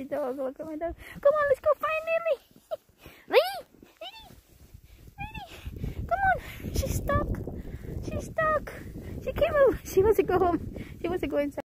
my dog. Look at my dog. Come on, let's go find Lily. Lily, Lily, Lily. Come on. She's stuck. She's stuck. She came out. She wants to go home. She wants to go inside.